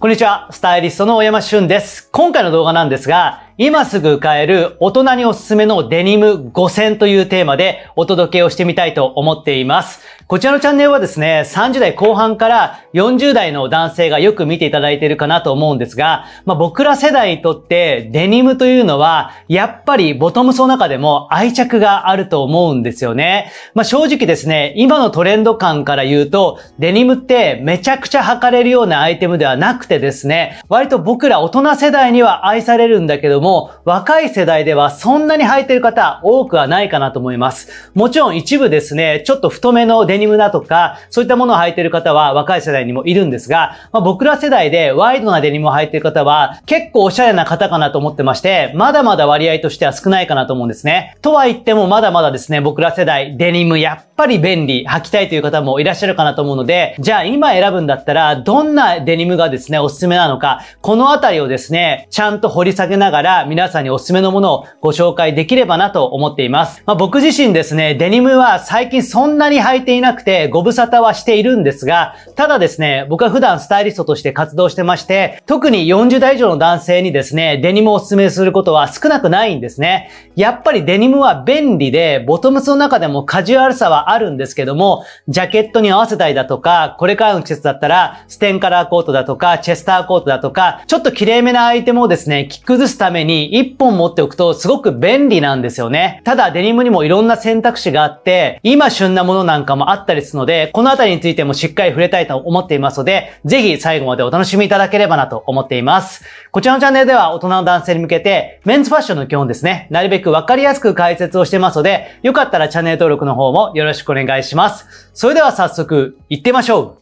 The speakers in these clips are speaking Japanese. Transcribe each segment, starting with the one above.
こんにちは、スタイリストの大山俊です。今回の動画なんですが、今すぐ買える大人におすすめのデニム5000というテーマでお届けをしてみたいと思っています。こちらのチャンネルはですね、30代後半から40代の男性がよく見ていただいているかなと思うんですが、まあ、僕ら世代にとってデニムというのは、やっぱりボトムスの中でも愛着があると思うんですよね。まあ、正直ですね、今のトレンド感から言うと、デニムってめちゃくちゃ履かれるようなアイテムではなくてですね、割と僕ら大人世代には愛されるんだけども、若い世代ではそんなに履いてる方多くはないかなと思います。もちろん一部ですね、ちょっと太めのデニムだとか、そういったものを履いている方は若い世代にもいるんですが、まあ、僕ら世代でワイドなデニムを履いている方は結構おしゃれな方かなと思ってまして、まだまだ割合としては少ないかなと思うんですね。とは言ってもまだまだですね、僕ら世代デニムやっぱり便利、履きたいという方もいらっしゃるかなと思うので、じゃあ今選ぶんだったらどんなデニムがですね、おすすめなのか、このあたりをですね、ちゃんと掘り下げながら皆さんにおすすめのものをご紹介できればなと思っています。まあ、僕自身ですね、デニムは最近そんなに履いていなくてご無沙汰はしているんですが、ただですね、僕は普段スタイリストとして活動してまして、特に40代以上の男性にですね、デニムをお勧めすることは少なくないんですね。やっぱりデニムは便利で、ボトムスの中でもカジュアルさはあるんですけども、ジャケットに合わせたりだとか、これからの季節だったら、ステンカラーコートだとか、チェスターコートだとか、ちょっと綺麗めなアイテムをですね、着崩すために1本持っておくとすごく便利なんですよね。ただデニムにもいろんな選択肢があって、今旬なものなんかもあったりするので、このあたりについてもしっかり触れたいと思っていますので、ぜひ最後までお楽しみいただければなと思っています。こちらのチャンネルでは大人の男性に向けて、メンズファッションの基本ですね、なるべくわかりやすく解説をしてますので、よかったらチャンネル登録の方もよろしくしくお願いします。それでは早速、行ってみましょう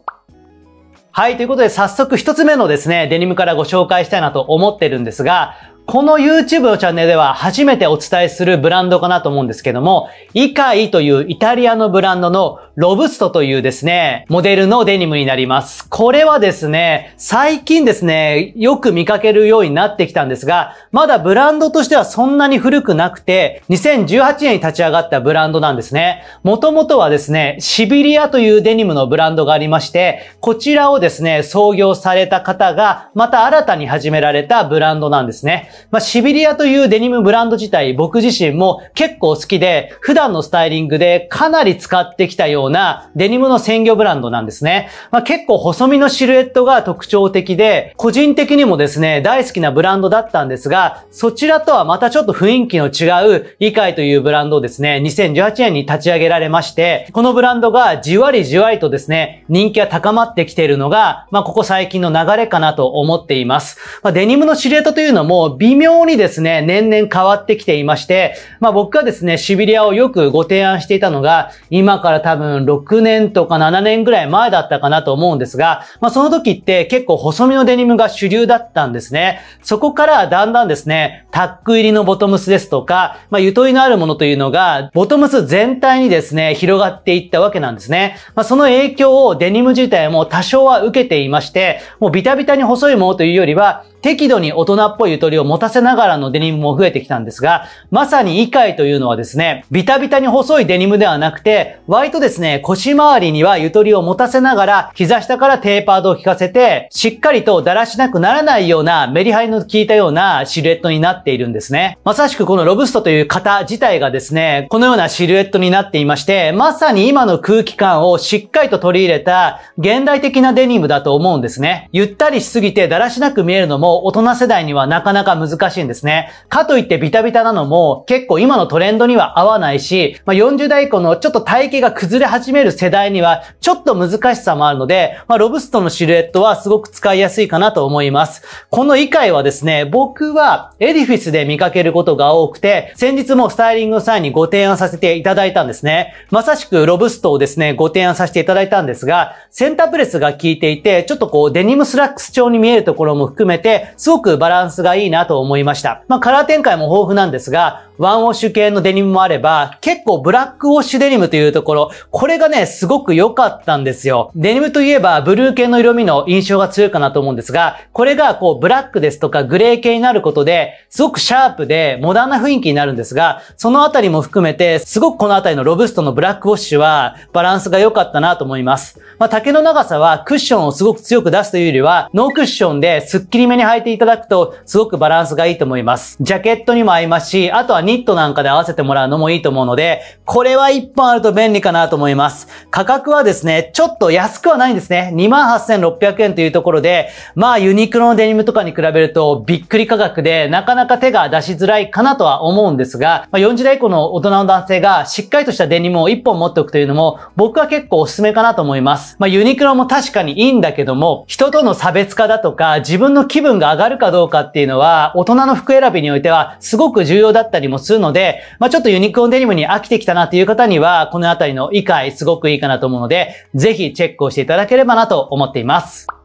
はい、ということで早速一つ目のですね、デニムからご紹介したいなと思ってるんですが、この YouTube のチャンネルでは初めてお伝えするブランドかなと思うんですけども、イカイというイタリアのブランドのロブストというですね、モデルのデニムになります。これはですね、最近ですね、よく見かけるようになってきたんですが、まだブランドとしてはそんなに古くなくて、2018年に立ち上がったブランドなんですね。もともとはですね、シビリアというデニムのブランドがありまして、こちらをですね、創業された方が、また新たに始められたブランドなんですね。まあ、シビリアというデニムブランド自体、僕自身も結構好きで、普段のスタイリングでかなり使ってきたようなデニムの鮮魚ブランドなんですね。まあ、結構細身のシルエットが特徴的で、個人的にもですね、大好きなブランドだったんですが、そちらとはまたちょっと雰囲気の違う、理解というブランドをですね、2018年に立ち上げられまして、このブランドがじわりじわりとですね、人気が高まってきているのが、まあ、ここ最近の流れかなと思っています。まあ、デニムのシルエットというのも微妙にですね、年々変わってきていまして、まあ僕がですね、シビリアをよくご提案していたのが、今から多分6年とか7年ぐらい前だったかなと思うんですが、まあその時って結構細身のデニムが主流だったんですね。そこからだんだんですね、タック入りのボトムスですとか、まあゆとりのあるものというのが、ボトムス全体にですね、広がっていったわけなんですね。まあその影響をデニム自体も多少は受けていまして、もうビタビタに細いものというよりは、適度に大人っぽいゆとりを持たせながらのデニムも増えてきたんですが、まさに異界というのはですね、ビタビタに細いデニムではなくて、割とですね、腰回りにはゆとりを持たせながら、膝下からテーパードを効かせて、しっかりとだらしなくならないようなメリハリの効いたようなシルエットになっているんですね。まさしくこのロブストという型自体がですね、このようなシルエットになっていまして、まさに今の空気感をしっかりと取り入れた現代的なデニムだと思うんですね。ゆったりしすぎてだらしなく見えるのも大人世代にはなかなか難しいんですね。かといってビタビタなのも結構今のトレンドには合わないし、まあ、40代以降のちょっと体型が崩れ始める世代にはちょっと難しさもあるので、まあ、ロブストのシルエットはすごく使いやすいかなと思います。この異界はですね、僕はエディフィスで見かけることが多くて、先日もスタイリングの際にご提案させていただいたんですね。まさしくロブストをですね、ご提案させていただいたんですが、センタープレスが効いていて、ちょっとこうデニムスラックス調に見えるところも含めて、すごくバランスがいいなと思いました。まあ、カラー展開も豊富なんですが、ワンウォッシュ系のデニムもあれば、結構ブラックウォッシュデニムというところ、これがね、すごく良かったんですよ。デニムといえば、ブルー系の色味の印象が強いかなと思うんですが、これがこう、ブラックですとかグレー系になることで、すごくシャープでモダンな雰囲気になるんですが、そのあたりも含めて、すごくこのあたりのロブストのブラックウォッシュは、バランスが良かったなと思います。まあ、丈の長さはクッションをすごく強く出すというよりは、ノークッションでスッキリめに履いていただくと、すごくバランスがいいと思います。ジャケットにも合いますし、あとはニットなんかで合わせてもらうのもいいと思うので、これは1本あると便利かなと思います。価格はですね、ちょっと安くはないんですね。28,600円というところで、まあユニクロのデニムとかに比べるとびっくり価格で、なかなか手が出しづらいかなとは思うんですが、まあ、40代以降の大人の男性がしっかりとしたデニムを1本持っておくというのも、僕は結構おすすめかなと思います。まあユニクロも確かにいいんだけども、人との差別化だとか、自分の気分が上がるかどうかっていうのは、大人の服選びにおいてはすごく重要だったりもするので、まあちょっとユニクロデニムに飽きてきたなという方には、このあたりの理解すごくいいかなと思うので、ぜひチェックをしていただければなと思っています。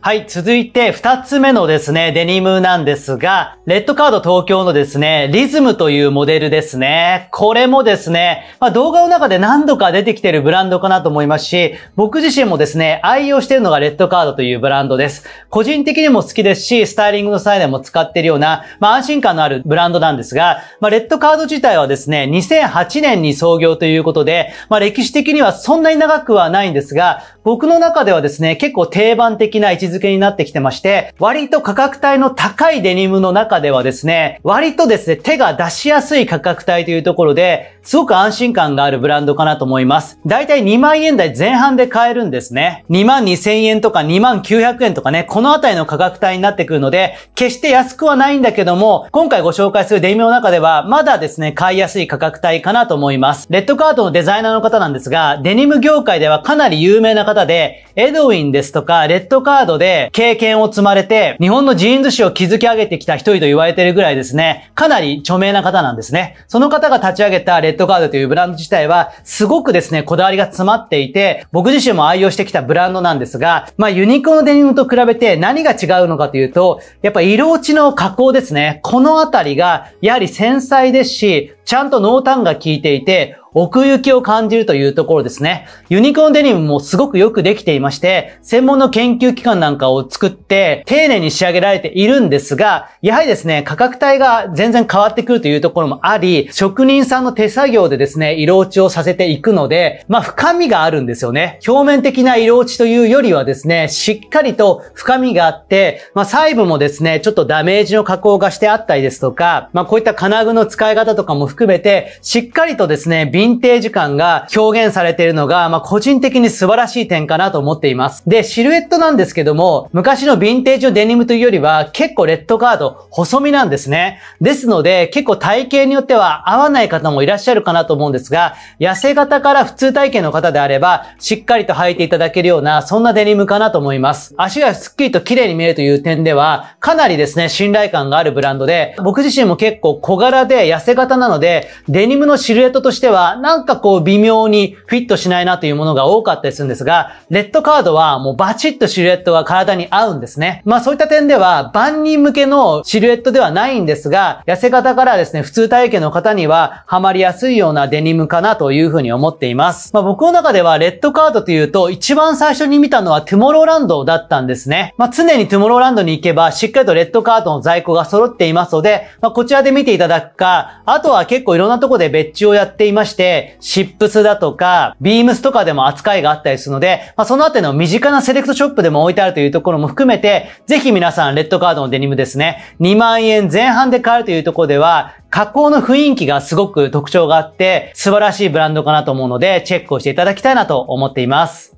はい、続いて二つ目のですね、デニムなんですが、レッドカード東京のですね、リズムというモデルですね。これもですね、まあ、動画の中で何度か出てきてるブランドかなと思いますし、僕自身もですね、愛用してるのがレッドカードというブランドです。個人的にも好きですし、スタイリングの際でも使ってるような、まあ、安心感のあるブランドなんですが、まあ、レッドカード自体はですね、2008年に創業ということで、まあ、歴史的にはそんなに長くはないんですが、僕の中ではですね、結構定番的な位置づけになってきてまして、割と価格帯の高いデニムの中ではですね、割とですね、手が出しやすい価格帯というところで、すごく安心感があるブランドかなと思います。だいたい2万円台前半で買えるんですね。2万2000円とか2万900円とかね、このあたりの価格帯になってくるので、決して安くはないんだけども、今回ご紹介するデニムの中では、まだですね、買いやすい価格帯かなと思います。レッドカードのデザイナーの方なんですが、デニム業界ではかなり有名な方で、エドウィンですとか、レッドカードで経験を積まれて、日本のジーンズ史を築き上げてきた一人と言われてるぐらいですね、かなり著名な方なんですね。その方が立ち上げたレッドカードというブランド自体は、すごくですね、こだわりが詰まっていて、僕自身も愛用してきたブランドなんですが、まあユニクロのデニムと比べて何が違うのかというと、やっぱ色落ちの加工ですね。このあたりが、やはり繊細ですし、ちゃんと濃淡が効いていて、奥行きを感じるというところですね。ユニクロンデニムもすごくよくできていまして、専門の研究機関なんかを作って、丁寧に仕上げられているんですが、やはりですね、価格帯が全然変わってくるというところもあり、職人さんの手作業でですね、色落ちをさせていくので、まあ深みがあるんですよね。表面的な色落ちというよりはですね、しっかりと深みがあって、まあ細部もですね、ちょっとダメージの加工がしてあったりですとか、まあこういった金具の使い方とかも含めて、しっかりとですね、ヴィンテージ感が表現されているのが、まあ、個人的に素晴らしい点かなと思っています。で、シルエットなんですけども、昔のヴィンテージのデニムというよりは、結構レッドカード、細身なんですね。ですので、結構体型によっては合わない方もいらっしゃるかなと思うんですが、痩せ型から普通体型の方であれば、しっかりと履いていただけるような、そんなデニムかなと思います。足がスッキリと綺麗に見えるという点では、かなりですね、信頼感があるブランドで、僕自身も結構小柄で痩せ型なので、デニムのシルエットとしては、なんかこう微妙にフィットしないなというものが多かったりするんですが、レッドカードはもうバチッとシルエットが体に合うんですね。まあそういった点では万人向けのシルエットではないんですが、痩せ方からですね、普通体型の方にはハマりやすいようなデニムかなというふうに思っています。まあ僕の中ではレッドカードというと一番最初に見たのはトゥモローランドだったんですね。まあ常にトゥモローランドに行けばしっかりとレッドカードの在庫が揃っていますので、まあこちらで見ていただくか、あとは結構いろんなとこで別注をやっていまして、シップスだとか、ビームスとかでも扱いがあったりするので、まあ、そのあたりの身近なセレクトショップでも置いてあるというところも含めて、ぜひ皆さん、レッドカードのデニムですね、2万円前半で買えるというところでは、加工の雰囲気がすごく特徴があって、素晴らしいブランドかなと思うので、チェックをしていただきたいなと思っています。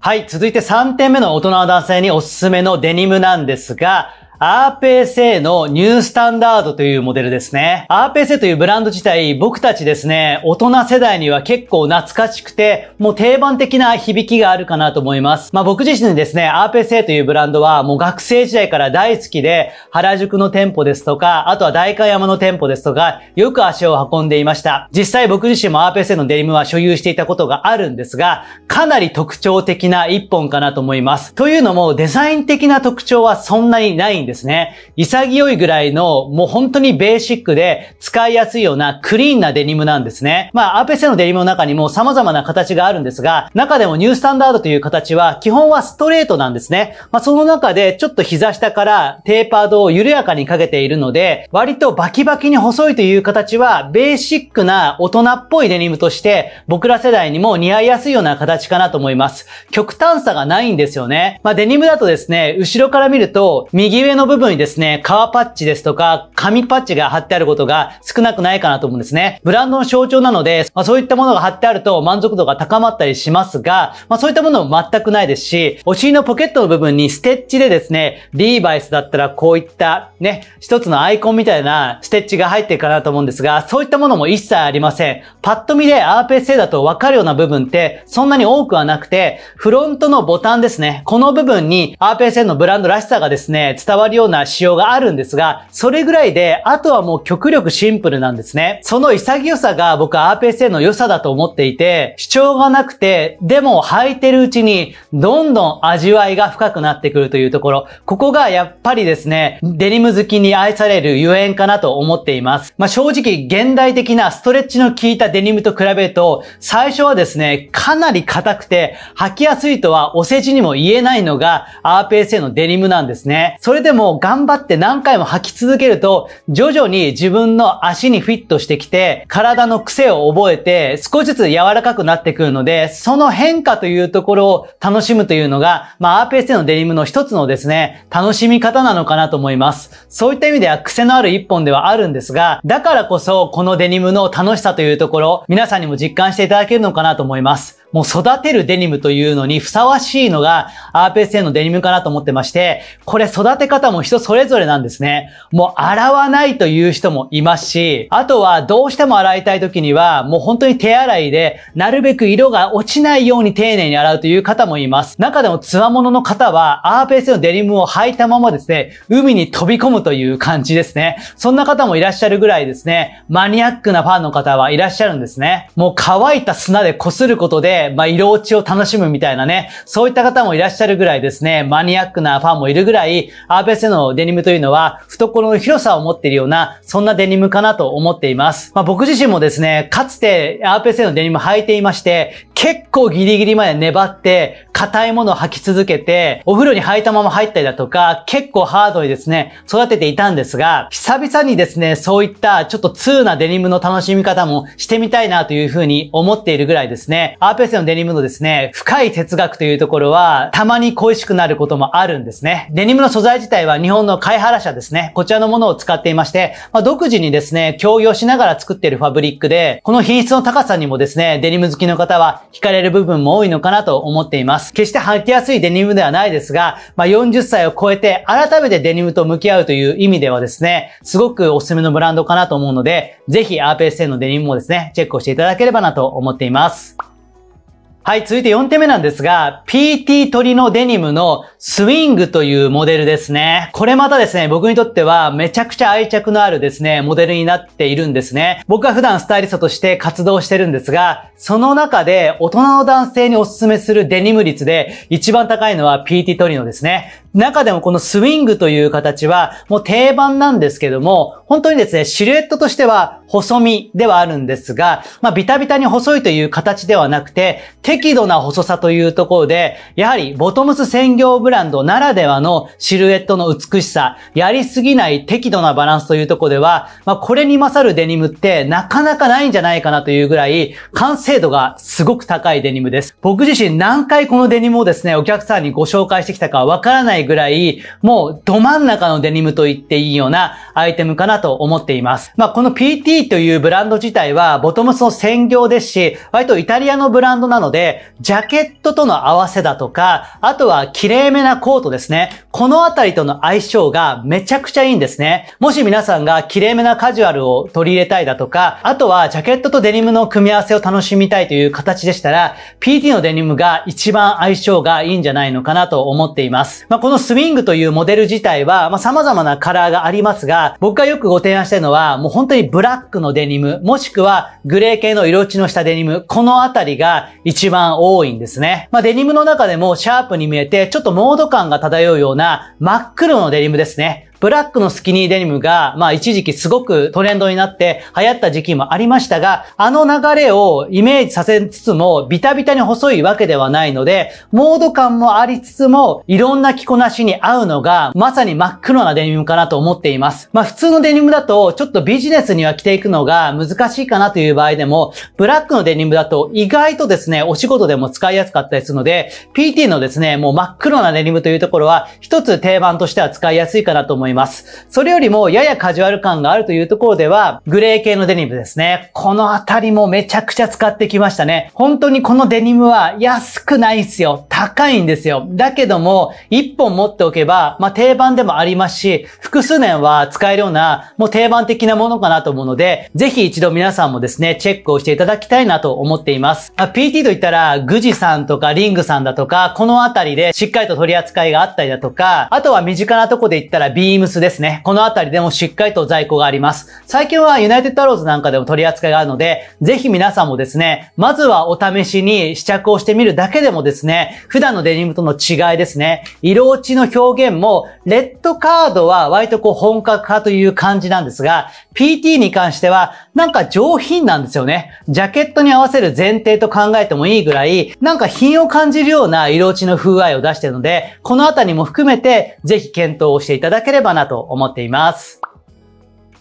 はい、続いて3点目の大人の男性におすすめのデニムなんですが、RPSA のニュースタンダードというモデルですね。RPSA というブランド自体、僕たちですね、大人世代には結構懐かしくて、もう定番的な響きがあるかなと思います。まあ僕自身ですね、RPSA というブランドはもう学生時代から大好きで、原宿の店舗ですとか、あとは代官山の店舗ですとか、よく足を運んでいました。実際僕自身も RPSA のデニムは所有していたことがあるんですが、かなり特徴的な一本かなと思います。というのも、デザイン的な特徴はそんなにないんですね。潔いぐらいの、もう本当にベーシックで使いやすいようなクリーンなデニムなんですね。まあ、RPSA のデニムの中にも様々な形があるんですが、中でもニュースタンダードという形は基本はストレートなんですね。まあ、その中でちょっと膝下からテーパードを緩やかにかけているので、割とバキバキに細いという形はベーシックな大人っぽいデニムとして僕ら世代にも似合いやすいような形かなと思います。極端さがないんですよね。まあ、デニムだとですね、後ろから見ると右上の部分にですね、革パッチですとか紙パッチが貼ってあることが少なくないかなと思うんですね。ブランドの象徴なので、まあ、そういったものが貼ってあると満足度が高まったりしますが、まあ、そういったものも全くないですし、お尻のポケットの部分にステッチでですね、リーバイスだったらこういったね、一つのアイコンみたいなステッチが入ってるかなと思うんですが、そういったものも一切ありません。パッと見で RPSA だとわかるような部分ってそんなに多くはなくて、フロントのボタンですね。この部分に RPSA のブランドらしさがですね、伝わるような仕様があるんですが、それぐらいで、あとはもう極力シンプルなんですね。その潔さが僕は RPSA の良さだと思っていて、主張がなくて、でも履いてるうちに、どんどん味わいが深くなってくるというところ、ここがやっぱりですね、デニム好きに愛されるゆえんかなと思っています。まあ、正直、現代的なストレッチの効いたデニムと比べると、最初はですね、かなり硬くて、履きやすいとはお世辞にも言えないのが RPSA のデニムなんですね。それでも頑張って何回も履き続けると、徐々に自分の足にフィットしてきて、体の癖を覚えて、少しずつ柔らかくなってくるので、その変化というところを楽しむというのが、まあ RPSA のデニムの一つのですね、楽しみ方なのかなと思います。そういった意味では癖のある一本ではあるんですが、だからこそこのデニムの楽しさというところ、皆さんにも実感していただけるのかなと思います。もう育てるデニムというのにふさわしいのが RPSA のデニムかなと思ってまして、これ育て方も人それぞれなんですね。もう洗わないという人もいますし、あとはどうしても洗いたい時にはもう本当に手洗いでなるべく色が落ちないように丁寧に洗うという方もいます。中でも強者の方は RPSA のデニムを履いたままですね、海に飛び込むという感じですね。そんな方もいらっしゃるぐらいですね、マニアックなファンの方はいらっしゃるんですね。もう乾いた砂で擦ることでまあ、色落ちを楽しむみたいなね、そういった方もいらっしゃるぐらいですね、マニアックなファンもいるぐらい、RPS のデニムというのは、懐の広さを持っているような、そんなデニムかなと思っています。まあ、僕自身もですね、かつて RPS のデニム履いていまして、結構ギリギリまで粘って、硬いものを履き続けて、お風呂に履いたまま入ったりだとか、結構ハードにですね、育てていたんですが、久々にですね、そういったちょっと通なデニムの楽しみ方もしてみたいなというふうに思っているぐらいですね、RPS のデニムのですね、深い哲学というところは、たまに恋しくなることもあるんですね。デニムの素材自体は日本の貝原社ですね、こちらのものを使っていまして、まあ、独自にですね、協業しながら作っているファブリックで、この品質の高さにもですね、デニム好きの方は惹かれる部分も多いのかなと思っています。決して履きやすいデニムではないですが、まあ、40歳を超えて改めてデニムと向き合うという意味ではですね、すごくおすすめのブランドかなと思うので、ぜひ RPSN のデニムもですね、チェックをしていただければなと思っています。はい、続いて4点目なんですが、PT トリノデニムのスウィングというモデルですね。これまたですね、僕にとってはめちゃくちゃ愛着のあるですね、モデルになっているんですね。僕は普段スタイリストとして活動してるんですが、その中で大人の男性におすすめするデニム率で一番高いのは PT トリノですね。中でもこのスイングという形はもう定番なんですけども、本当にですね、シルエットとしては細身ではあるんですが、まあビタビタに細いという形ではなくて、適度な細さというところで、やはりボトムス専業ブランドならではのシルエットの美しさ、やりすぎない適度なバランスというところでは、まあこれに勝るデニムってなかなかないんじゃないかなというぐらい、完成度がすごく高いデニムです。僕自身何回このデニムをですね、お客さんにご紹介してきたかわからないぐらい、もうど真ん中のデニムと言っていいようなアイテムかなと思っています。まあ、この PT というブランド自体は、ボトムスの専業ですし、割とイタリアのブランドなので、で、ジャケットとの合わせだとか、あとは綺麗めなコートですね。このあたりとの相性がめちゃくちゃいいんですね。もし皆さんが綺麗めなカジュアルを取り入れたいだとか、あとはジャケットとデニムの組み合わせを楽しみたいという形でしたら、PT のデニムが一番相性がいいんじゃないのかなと思っています。まあ、こののスウィングというモデル自体は、まあ、様々なカラーがありますが、僕がよくご提案したいのは、もう本当にブラックのデニム、もしくはグレー系の色落ちのしたデニム、このあたりが一番多いんですね。まあ、デニムの中でもシャープに見えて、ちょっとモード感が漂うような真っ黒のデニムですね。ブラックのスキニーデニムが、まあ一時期すごくトレンドになって流行った時期もありましたが、あの流れをイメージさせつつも、ビタビタに細いわけではないので、モード感もありつつも、いろんな着こなしに合うのが、まさに真っ黒なデニムかなと思っています。まあ普通のデニムだと、ちょっとビジネスには着ていくのが難しいかなという場合でも、ブラックのデニムだと意外とですね、お仕事でも使いやすかったりするので、PT のですね、もう真っ黒なデニムというところは、一つ定番としては使いやすいかなと思います。いますそれよりもややカジュアル感があるというところでは、グレー系のデニムですね。このあたりもめちゃくちゃ使ってきましたね。本当にこのデニムは安くないんすよ。高いんですよ。だけども、一本持っておけば、まあ定番でもありますし、複数年は使えるような、もう定番的なものかなと思うので、ぜひ一度皆さんもですね、チェックをしていただきたいなと思っています。あ PT といったら、グジさんとかリングさんだとか、このあたりでしっかりと取り扱いがあったりだとか、あとは身近なとこで言ったらビームスですね。このあたりでもしっかりと在庫があります。最近はユナイテッドアローズなんかでも取り扱いがあるので、ぜひ皆さんもですね、まずはお試しに試着をしてみるだけでもですね、普段のデニムとの違いですね、色落ちの表現も、レッドカードは割とこう本格化という感じなんですが、PT に関してはなんか上品なんですよね。ジャケットに合わせる前提と考えてもいいぐらい、なんか品を感じるような色落ちの風合いを出しているので、このあたりも含めてぜひ検討をしていただければなと思っています。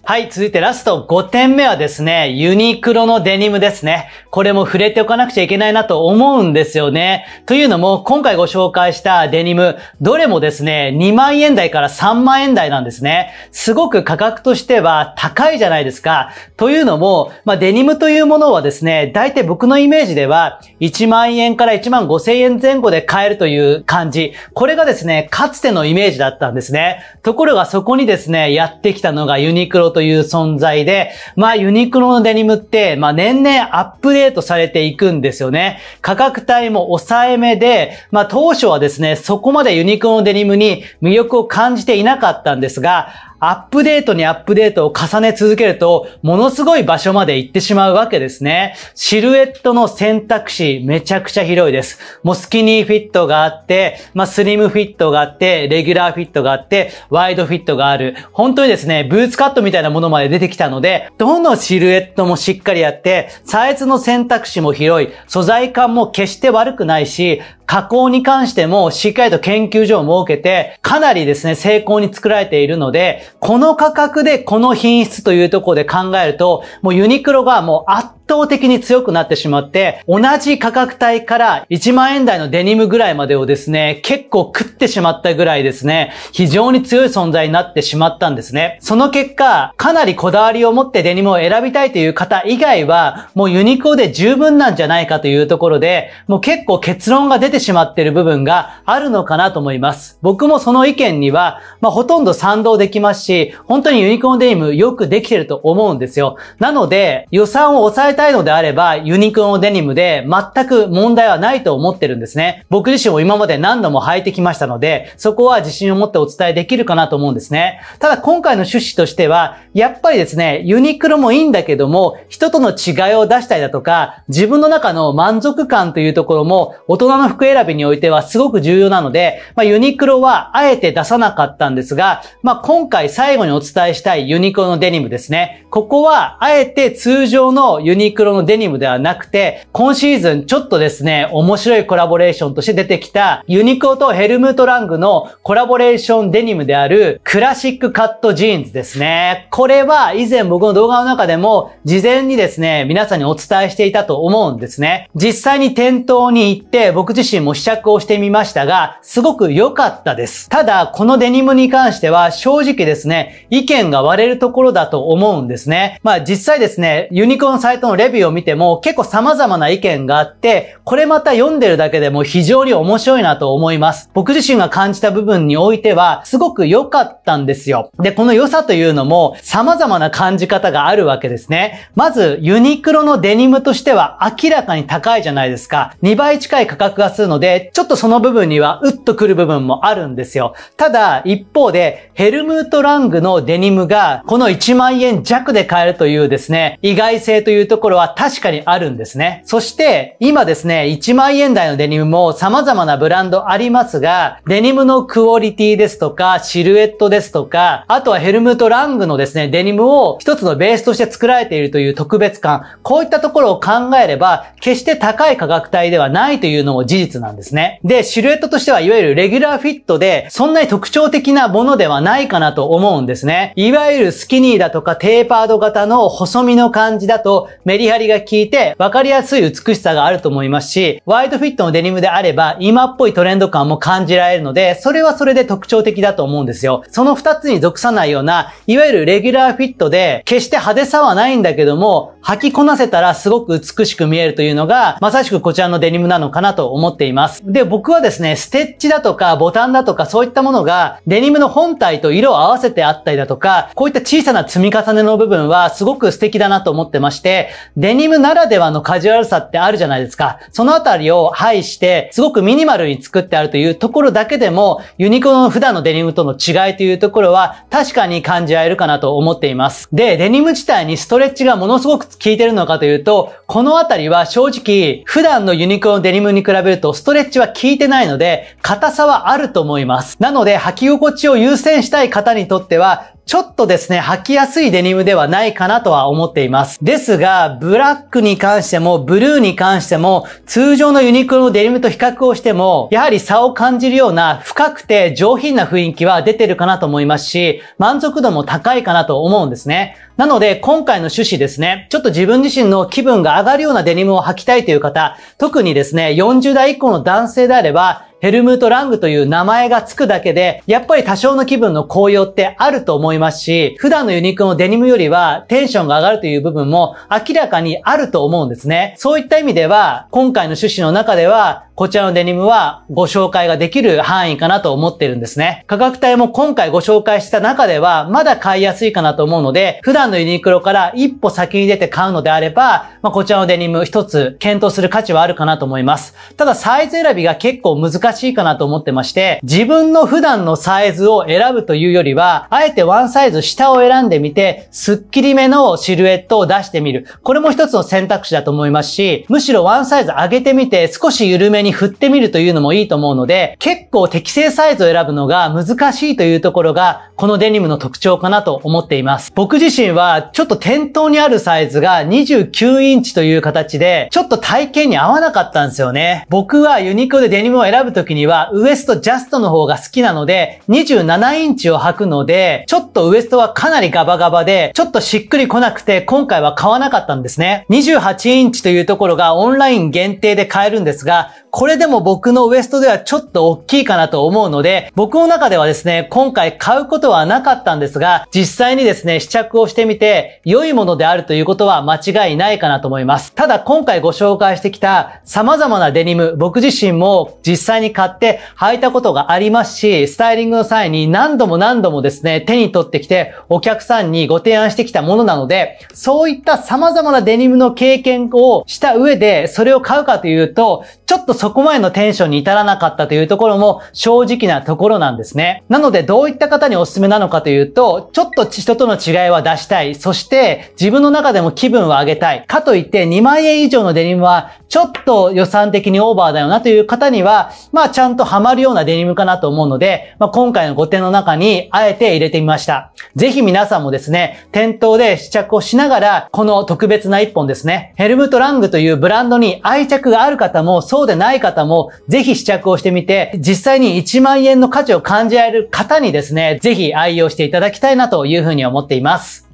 はい、続いてラスト5点目はですね、ユニクロのデニムですね。これも触れておかなくちゃいけないなと思うんですよね。というのも、今回ご紹介したデニム、どれもですね、2万円台から3万円台なんですね。すごく価格としては高いじゃないですか。というのも、まあ、デニムというものはですね、大体僕のイメージでは、1万円から1万5千円前後で買えるという感じ。これがですね、かつてのイメージだったんですね。ところがそこにですね、やってきたのがユニクロという存在で、まあユニクロのデニムって、まあ年々アップデートされていくんですよね。価格帯も抑えめで、まあ当初はですね、そこまでユニクロのデニムに魅力を感じていなかったんですが、アップデートにアップデートを重ね続けると、ものすごい場所まで行ってしまうわけですね。シルエットの選択肢めちゃくちゃ広いです。もうスキニーフィットがあって、まあスリムフィットがあって、レギュラーフィットがあって、ワイドフィットがある。本当にですね、ブーツカットみたいなものまで出てきたので、どのシルエットもしっかりやって、サイズの選択肢も広い、素材感も決して悪くないし、加工に関してもしっかりと研究所を設けて、かなりですね、成功に作られているので、この価格でこの品質というところで考えると、もうユニクロがもう圧倒的に強くなってしまって、同じ価格帯から1万円台のデニムぐらいまでをですね、結構食ってしまったぐらいですね、非常に強い存在になってしまったんですね。その結果、かなりこだわりを持ってデニムを選びたいという方以外は、もうユニクロで十分なんじゃないかというところで、もう結構結論が出てしまっている部分があるのかなと思います。僕もその意見には、まあほとんど賛同できますし、本当にユニクロデニムよくできてると思うんですよ。なので、予算を抑えたいのであれば、ユニクロのデニムで全く問題はないと思ってるんですね。僕自身も今まで何度も履いてきましたので、そこは自信を持ってお伝えできるかなと思うんですね。ただ今回の趣旨としては、やっぱりですね、ユニクロもいいんだけども、人との違いを出したりだとか、自分の中の満足感というところも、大人の服選びにおいてはすごく重要なので、まあ、ユニクロはあえて出さなかったんですが、まあ、今回最後にお伝えしたいユニクロのデニムですね。ここは、あえて通常のユニニクロのデニムではなくて、今シーズンちょっとですね、面白いコラボレーションとして出てきた、ユニクロとヘルムート・ラングのコラボレーションデニムである、クラシックカットジーンズですね。これは以前僕の動画の中でも、事前にですね、皆さんにお伝えしていたと思うんですね。実際に店頭に行って、僕自身も試着をしてみましたが、すごく良かったです。ただ、このデニムに関しては、正直ですね、意見が割れるところだと思うんですね。まあ実際ですね、ユニクロのサイトののレビューを見ても結構様々な意見があって、これまた読んでるだけでも非常に面白いなと思います。僕自身が感じた部分においては、すごく良かったんですよ。で、この良さというのも様々な感じ方があるわけですね。まず、ユニクロのデニムとしては明らかに高いじゃないですか。2倍近い価格がするので、ちょっとその部分にはうっとくる部分もあるんですよ。ただ、一方で、ヘルムート・ラングのデニムが、この1万円弱で買えるというですね、意外性というところは確かにあるんですね。そして、今ですね、1万円台のデニムも様々なブランドありますが、デニムのクオリティですとか、シルエットですとか、あとはヘルムート・ラングのですね、デニムを一つのベースとして作られているという特別感、こういったところを考えれば、決して高い価格帯ではないというのも事実なんですね。で、シルエットとしてはいわゆるレギュラーフィットで、そんなに特徴的なものではないかなと思うんですね。いわゆるスキニーだとかテーパード型の細身の感じだとメリハリが効いて分かりやすい美しさがあると思いますし、ワイドフィットのデニムであれば今っぽいトレンド感も感じられるので、それはそれで特徴的だと思うんですよ。その二つに属さないような、いわゆるレギュラーフィットで、決して派手さはないんだけども、履きこなせたらすごく美しく見えるというのが、まさしくこちらのデニムなのかなと思っています。で、僕はですね、ステッチだとかボタンだとかそういったものがデニムの本体と色を合わせてあったりだとか、こういった小さな積み重ねの部分はすごく素敵だなと思ってまして、デニムならではのカジュアルさってあるじゃないですか。そのあたりを排して、すごくミニマルに作ってあるというところだけでも、ユニクロの普段のデニムとの違いというところは確かに感じられるかなと思っています。で、デニム自体にストレッチがものすごく効いてるのかというと、このあたりは正直、普段のユニクロのデニムに比べるとストレッチは効いてないので、硬さはあると思います。なので、履き心地を優先したい方にとっては、ちょっとですね、履きやすいデニムではないかなとは思っています。ですが、ブラックに関しても、ブルーに関しても、通常のユニクロのデニムと比較をしても、やはり差を感じるような深くて上品な雰囲気は出てるかなと思いますし、満足度も高いかなと思うんですね。なので、今回の趣旨ですね、ちょっと自分自身の気分が上がるようなデニムを履きたいという方、特にですね、40代以降の男性であれば、ヘルムート・ラングという名前がつくだけで、やっぱり多少の気分の高揚ってあると思いますし、普段のユニクロのデニムよりはテンションが上がるという部分も明らかにあると思うんですね。そういった意味では、今回の趣旨の中では、こちらのデニムはご紹介ができる範囲かなと思ってるんですね。価格帯も今回ご紹介した中ではまだ買いやすいかなと思うので、普段のユニクロから一歩先に出て買うのであれば、まあ、こちらのデニム一つ検討する価値はあるかなと思います。ただサイズ選びが結構難しいしいかなと思ってまして、自分の普段のサイズを選ぶというよりは、あえてワンサイズ下を選んでみて、スッキリめのシルエットを出してみる。これも一つの選択肢だと思いますし、むしろワンサイズ上げてみて少し緩めに振ってみるというのもいいと思うので、結構適正サイズを選ぶのが難しいというところが、このデニムの特徴かなと思っています。僕自身は、ちょっと店頭にあるサイズが29インチという形で、ちょっと体型に合わなかったんですよね。僕はユニクロでデニムを選ぶときには、ウエストジャストの方が好きなので、27インチを履くので、ちょっとウエストはかなりガバガバで、ちょっとしっくり来なくて、今回は買わなかったんですね。28インチというところがオンライン限定で買えるんですが、これでも僕のウエストではちょっと大きいかなと思うので、僕の中ではですね、今回買うことはなかったんですが、実際にですね、試着をしてみて、良いものであるということは間違いないかなと思います。ただ今回ご紹介してきた様々なデニム、僕自身も実際に買って履いたことがありますし、スタイリングの際に何度も何度もですね、手に取ってきてお客さんにご提案してきたものなので、そういった様々なデニムの経験をした上で、それを買うかというと、ちょっとそこまでのテンションに至らなかったというところも正直なところなんですね。なのでどういった方におすすめなのかというと、ちょっと人との違いは出したい。そして自分の中でも気分を上げたい。かといって2万円以上のデニムはちょっと予算的にオーバーだよなという方には、まあちゃんとハマるようなデニムかなと思うので、まあ今回の5点の中にあえて入れてみました。ぜひ皆さんもですね、店頭で試着をしながら、この特別な一本ですね、ヘルムトラングというブランドに愛着がある方もそうでない方も、ぜひ試着をしてみて、実際に1万円の価値を感じられる方にですね、ぜひ愛用していただきたいなというふうに思っています。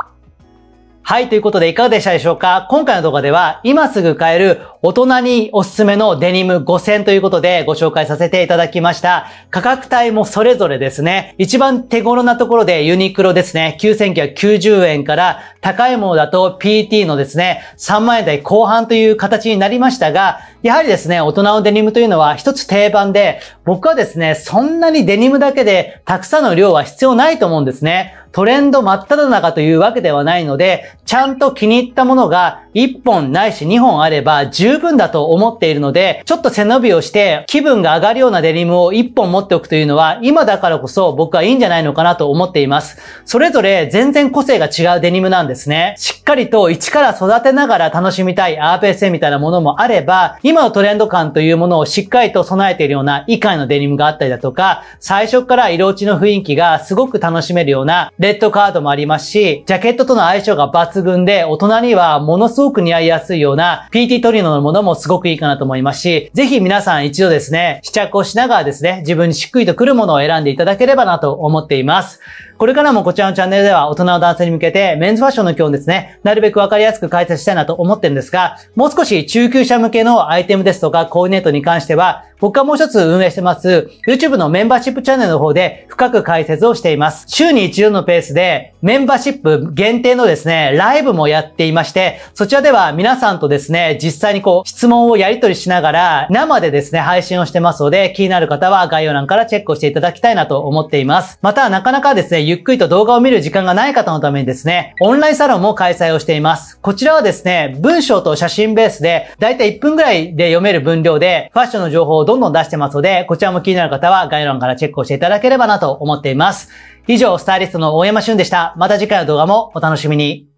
はい、ということでいかがでしたでしょうか？今回の動画では今すぐ買える大人におすすめのデニム5選ということでご紹介させていただきました。価格帯もそれぞれですね。一番手頃なところでユニクロですね。9990円から高いものだと PT のですね、3万円台後半という形になりましたが、やはりですね、大人のデニムというのは一つ定番で、僕はですね、そんなにデニムだけでたくさんの量は必要ないと思うんですね。トレンド真っ只中というわけではないので、ちゃんと気に入ったものが1本ないし2本あれば十分だと思っているので、ちょっと背伸びをして気分が上がるようなデニムを1本持っておくというのは今だからこそ僕はいいんじゃないのかなと思っています。それぞれ全然個性が違うデニムなんですね。しっかりと一から育てながら楽しみたい RPSA みたいなものもあれば、今のトレンド感というものをしっかりと備えているような以下のデニムがあったりだとか、最初から色落ちの雰囲気がすごく楽しめるようなレッドカードもありますし、ジャケットとの相性が抜群で大人にはものすごく似合いやすいような PT トリノのものもすごくいいかなと思いますし、ぜひ皆さん一度ですね、試着をしながらですね、自分にしっくりとくるものを選んでいただければなと思っています。これからもこちらのチャンネルでは大人の男性に向けてメンズファッションの今日ですね、なるべくわかりやすく解説したいなと思ってるんですが、もう少し中級者向けのアイテムですとかコーディネートに関しては、僕はもう一つ運営してます YouTube のメンバーシップチャンネルの方で深く解説をしています。週に一度のペースでメンバーシップ限定のですね、ライブもやっていまして、そちらでは皆さんとですね、実際にこう質問をやり取りしながら生でですね、配信をしてますので、気になる方は概要欄からチェックをしていただきたいなと思っています。また、なかなかですね、ゆっくりと動画を見る時間がない方のためにですね、オンラインサロンも開催をしています。こちらはですね、文章と写真ベースで、だいたい1分ぐらいで読める分量で、ファッションの情報をどんどん出してますので、こちらも気になる方は概要欄からチェックをしていただければなと思っています。以上、スタイリストの大山俊でした。また次回の動画もお楽しみに。